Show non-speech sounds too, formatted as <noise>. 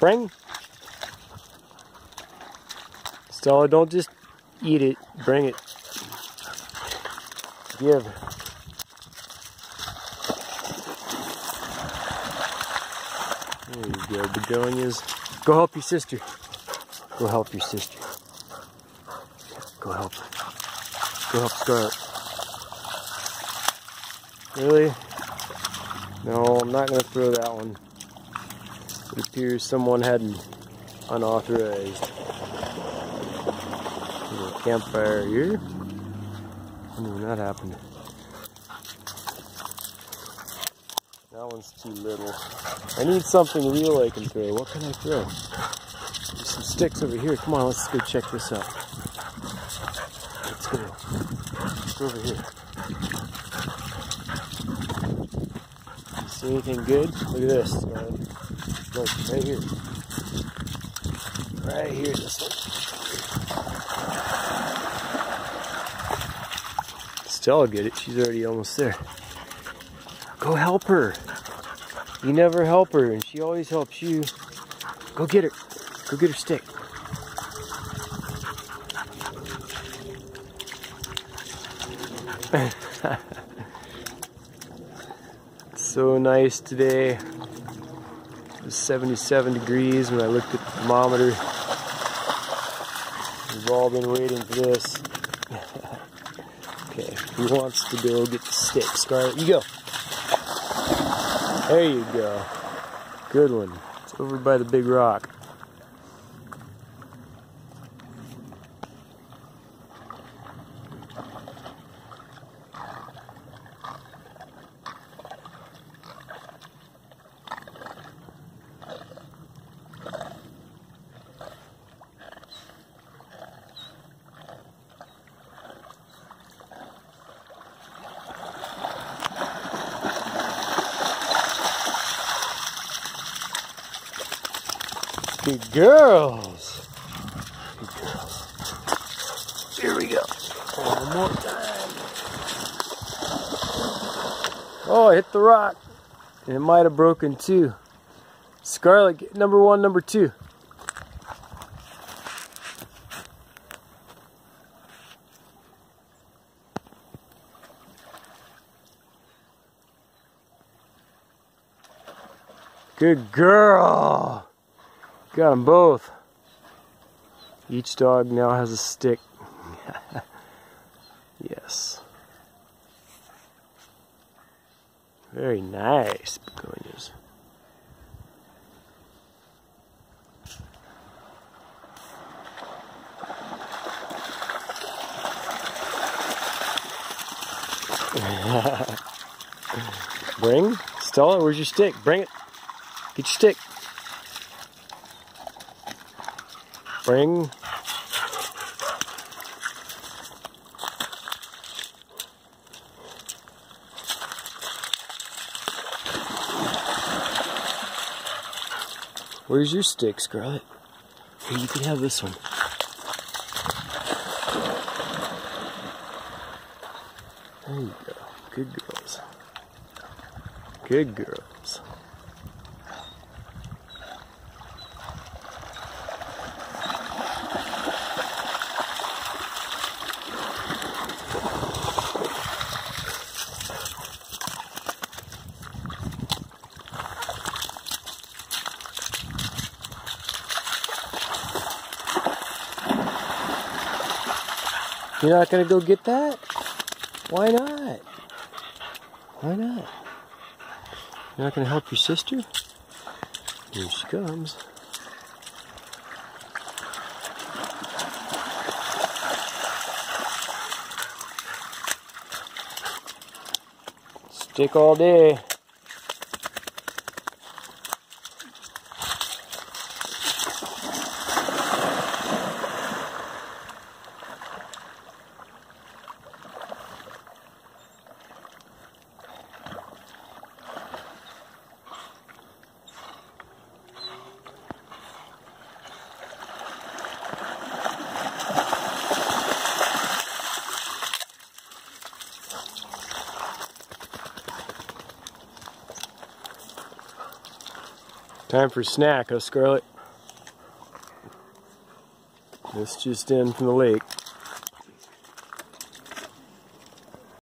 Bring. Stella, don't just eat it. Bring it. Give. There you go, begonias. Go help your sister. Go help your sister. Go help. Go help Scarlet. Really? No, I'm not going to throw that one. It appears someone had an unauthorized little campfire here. Wonder when that happened. That one's too little. I need something real I can throw. What can I throw? There's some sticks over here. Come on, let's go check this out. Let's go. Go over here. You see anything good? Look at this. Right here. Right here, this one. Stella get it. She's already almost there. Go help her. You never help her, and she always helps you. Go get her. Go get her stick. <laughs> so nice today. Was 77 degrees when I looked at the thermometer. We've all been waiting for this. <laughs> okay, who wants to go get the stick? Scarlet, you go. There you go. Good one. It's over by the big rock. Girls. Girls. Here we go. One more time. Oh, I hit the rock. And it might have broken too. Scarlet, number one, number two. Good girl. Got them both. Each dog now has a stick. <laughs> yes. Very nice begonias. <laughs> Bring? Stella, where's your stick? Bring it. Get your stick. Bring. Where's your stick, Scarlet? Here, you can have this one. There you go. Good girls. Good girls. You're not gonna go get that? Why not? Why not? You're not gonna help your sister? Here she comes. Stick all day. Time for snack, huh, Scarlet? This just in from the lake.